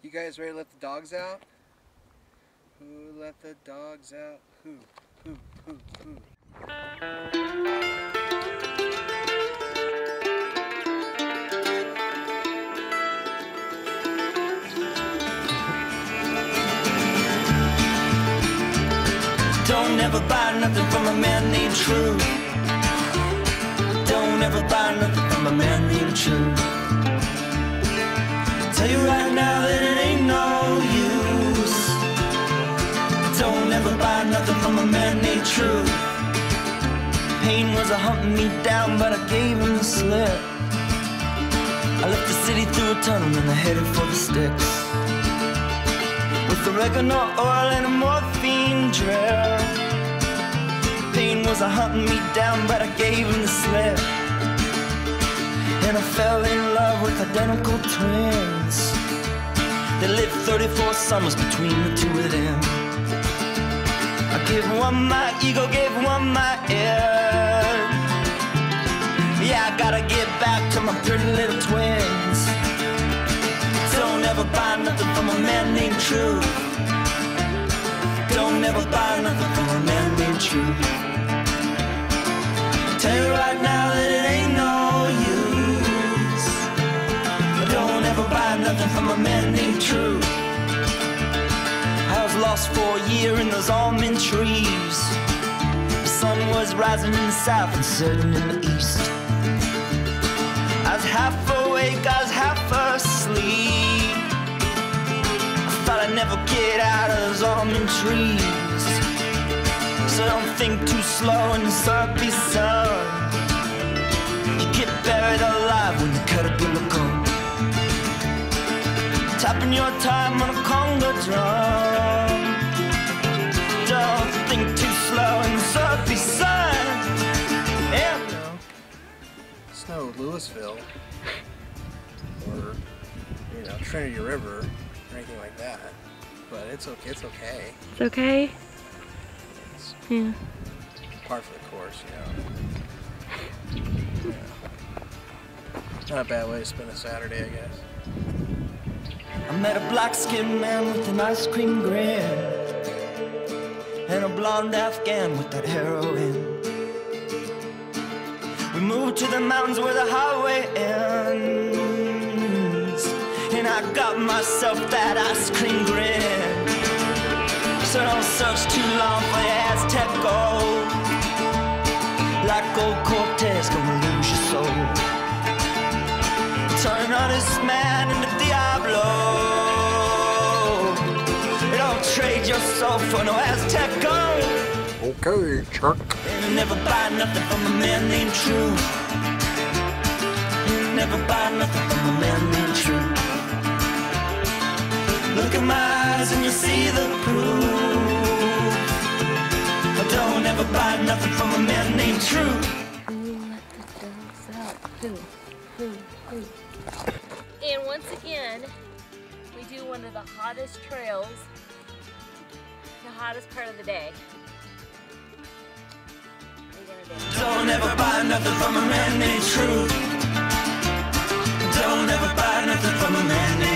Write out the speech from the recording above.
You guys ready to let the dogs out? Who let the dogs out? Who? Who? Who? Who? Don't ever buy nothing from a man named True. Don't ever buy nothing from a man named True. Tell you right Pain was a hunting me down, but I gave him the slip. I left the city through a tunnel and I headed for the sticks with oregano oil and a morphine drip. Pain was a hunting me down, but I gave him the slip. And I fell in love with identical twins. They lived 34 summers between the two of them. Gave one my ego, gave one my ear. Yeah, I gotta get back to my pretty little twins. Don't ever buy nothing from a man named True. Don't ever buy nothing from a man named True. Tell you right now that it ain't no use. Don't ever buy nothing from a man lost for a year in those almond trees. The sun was rising in the south and setting in the east. I was half awake, I was half asleep. I thought I'd never get out of those almond trees. So don't think too slow in the syrupy sun. You get buried alive when you cut up in the comes. Tapping your time on a conga drum. No or you know Trinity River or anything like that. But it's okay. It's okay. It's okay. It's Yeah. Part for the course, you know. Yeah. Not a bad way to spend a Saturday, I guess. I met a black skinned man with an ice cream grin And a blonde Afghan with that heroin We moved to the mountains where the highway ends And I got myself that ice cream grin So don't search too long for the Aztec gold Like old Cortez, gonna lose your soul Turn honest man into Diablo. Don't trade your soul for no Aztec gold. Okay, Chuck. And never buy nothing from a man named True. Never buy nothing from a man named True. Look at my eyes and you'll see the proof. I don't ever buy nothing from a man named True. And once again, we do one of the hottest trails, the hottest part of the day. Don't ever buy nothing from a man named True. Don't ever buy nothing from a man named